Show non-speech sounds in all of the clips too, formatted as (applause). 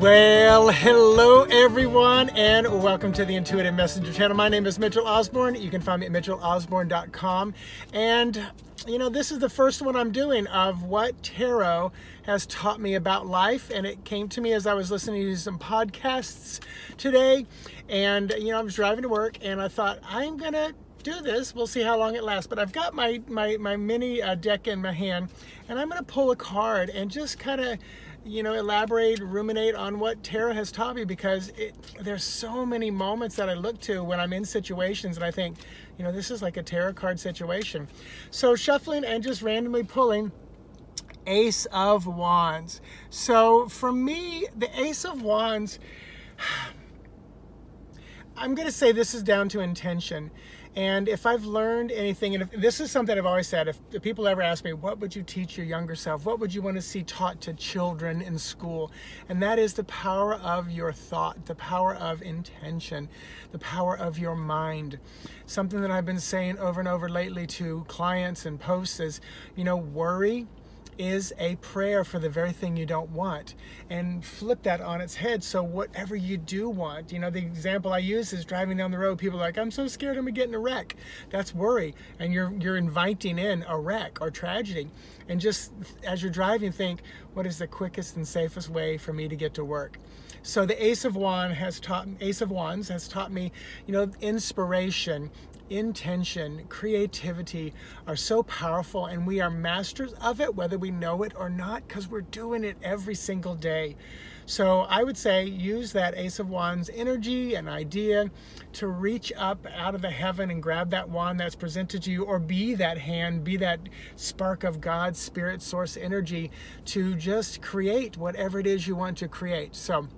Well, hello everyone, and welcome to the Intuitive Messenger channel. My name is Mitchell Osborn. You can find me at mitchellosborn.com. And, you know, this is the first one I'm doing of what tarot has taught me about life. And it came to me as I was listening to some podcasts today. And, you know, I was driving to work and I thought, I'm going to do this. We'll see how long it lasts. But I've got my, my, my mini uh, deck in my hand, and I'm going to pull a card and just kind of you know, elaborate, ruminate on what tarot has taught me because it, there's so many moments that I look to when I'm in situations and I think, you know, this is like a tarot card situation. So shuffling and just randomly pulling Ace of Wands. So for me, the Ace of Wands, (sighs) I'm going to say this is down to intention. And if I've learned anything, and if, this is something I've always said, if, if people ever ask me, what would you teach your younger self? What would you want to see taught to children in school? And that is the power of your thought, the power of intention, the power of your mind. Something that I've been saying over and over lately to clients and posts is, you know, worry is a prayer for the very thing you don't want and flip that on its head. So whatever you do want you know the example i use is driving down the road people are like i'm so scared i'm gonna get in a wreck. That's worry. And you're you're inviting in a wreck or tragedy. And just as you're driving think what is the quickest and safest way for me to get to work? So the ace of wands has taught ace of wands has taught me you know inspiration intention, creativity are so powerful and we are masters of it, whether we know it or not, because we're doing it every single day. So I would say use that Ace of Wands energy and idea to reach up out of the heaven and grab that wand that's presented to you, or be that hand, be that spark of God's spirit source energy to just create whatever it is you want to create. So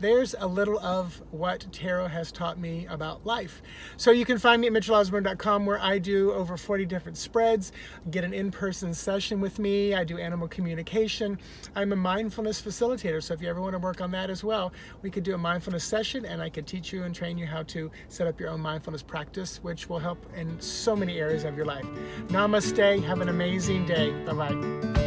there's a little of what tarot has taught me about life. So you can find me at mitchellosborn.com where I do over 40 different spreads, get an in-person session with me, I do animal communication. I'm a mindfulness facilitator, so if you ever want to work on that as well, we could do a mindfulness session and I could teach you and train you how to set up your own mindfulness practice, which will help in so many areas of your life. Namaste, have an amazing day. Bye-bye.